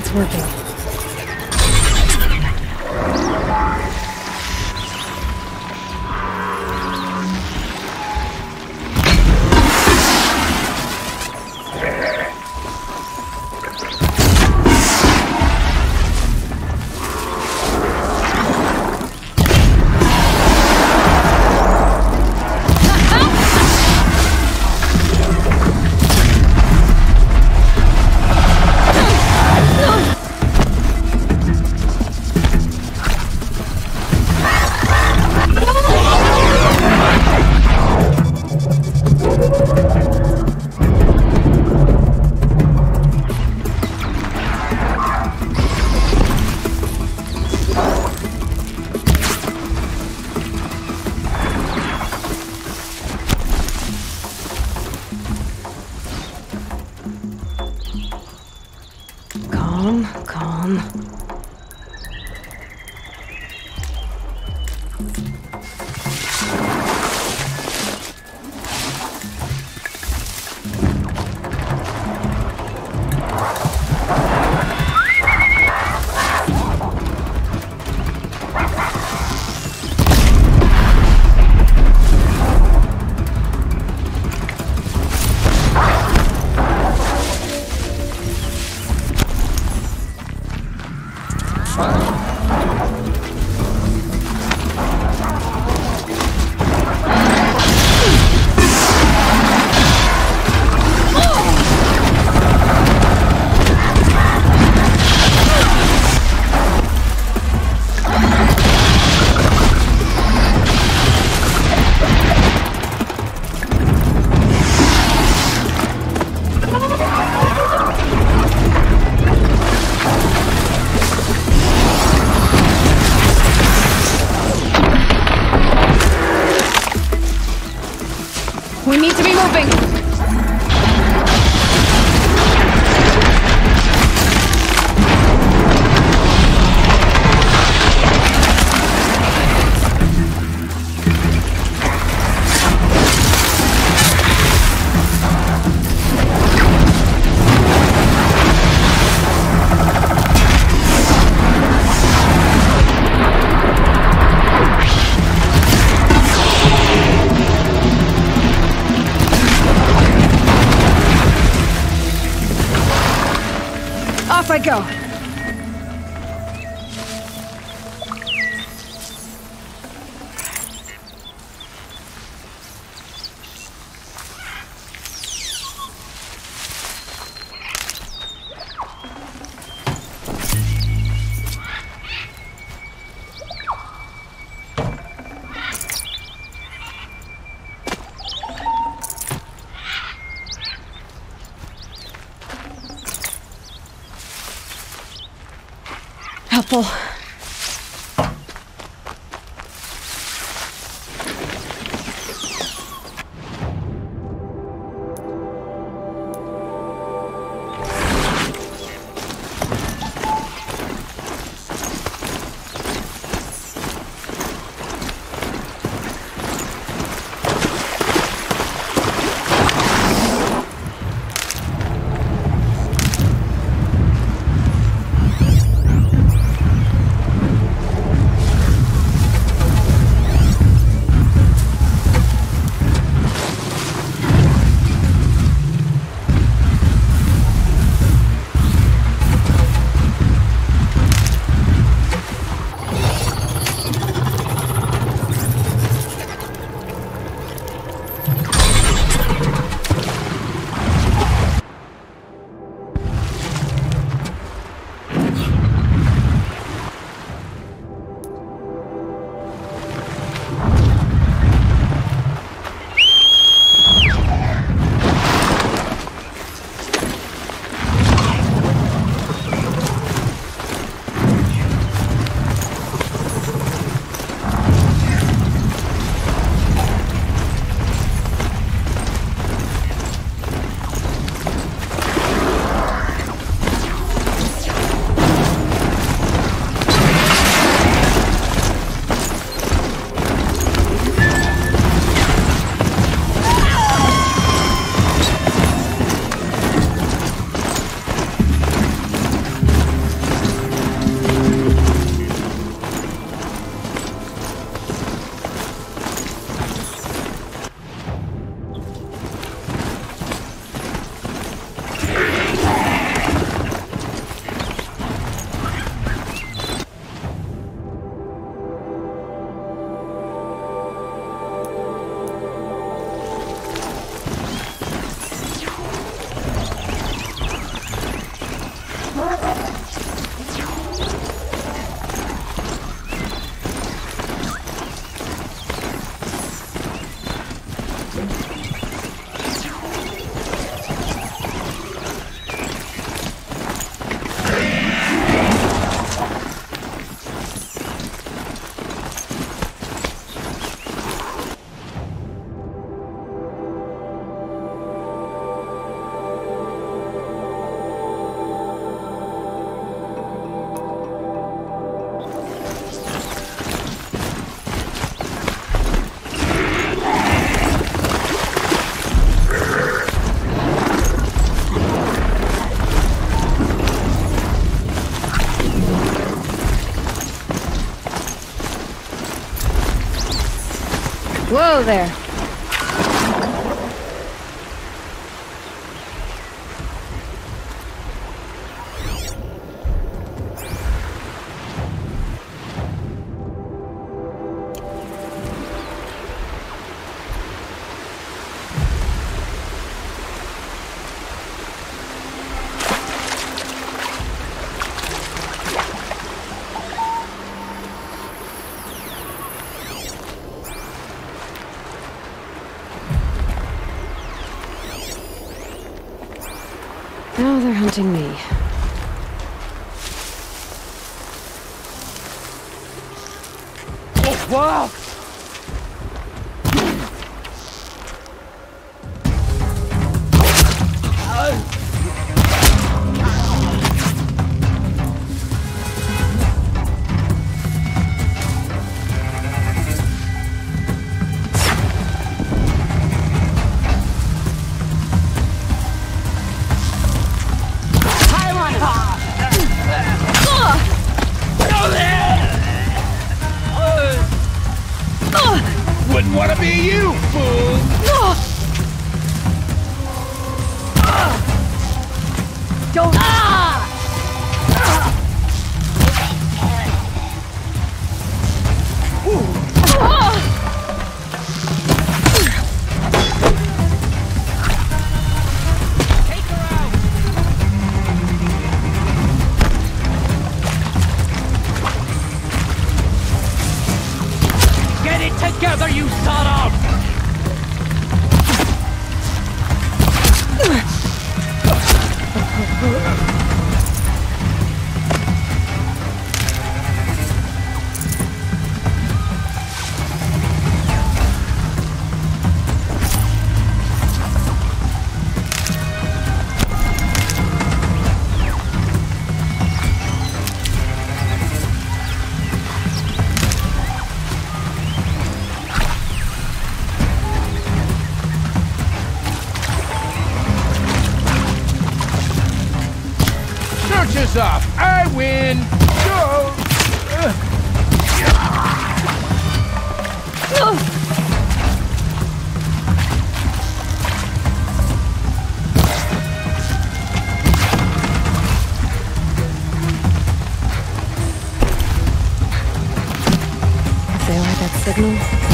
Override's working. Go! Helpful. There. Now me. Don't. Win. They like that signal,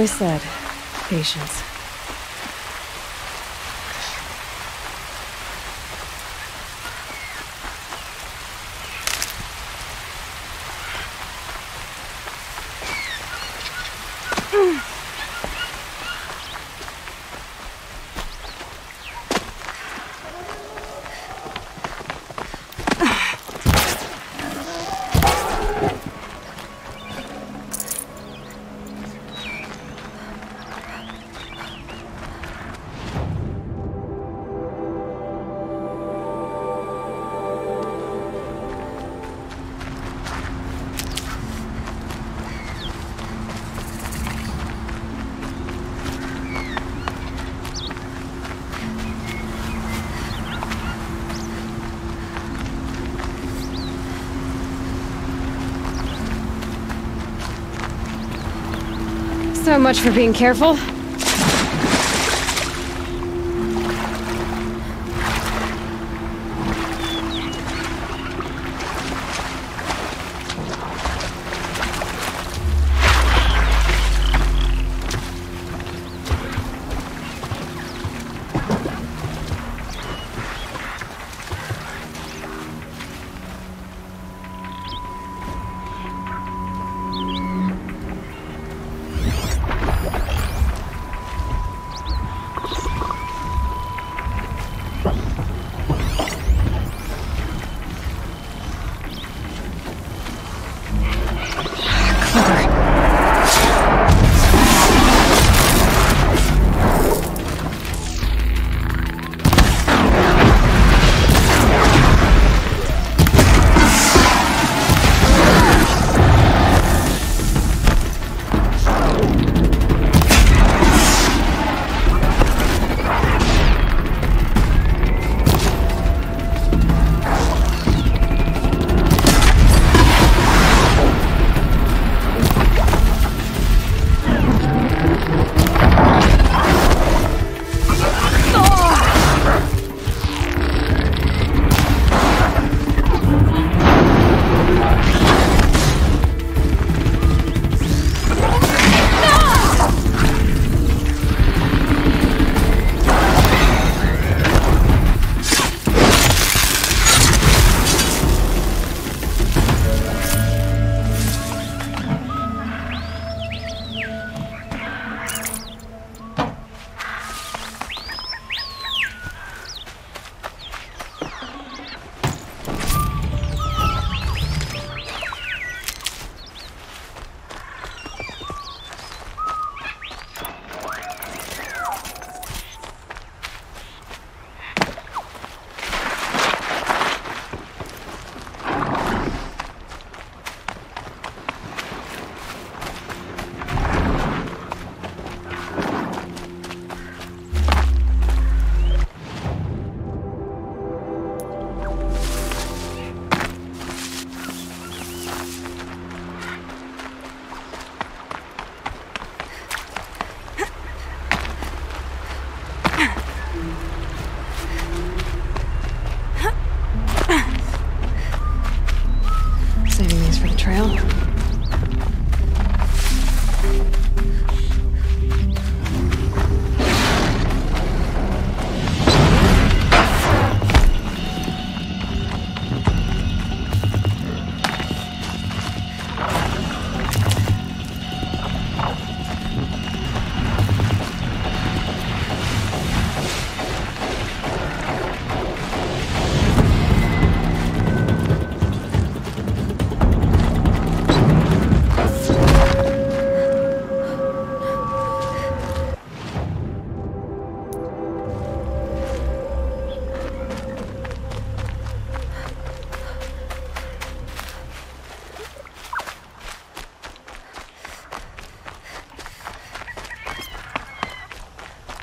always said patience. So much for being careful.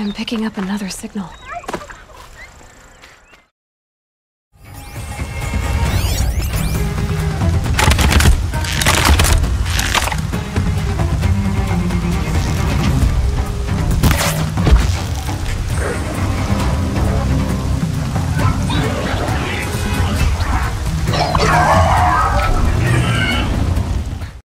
I'm picking up another signal.